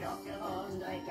Stockholm, I can stop.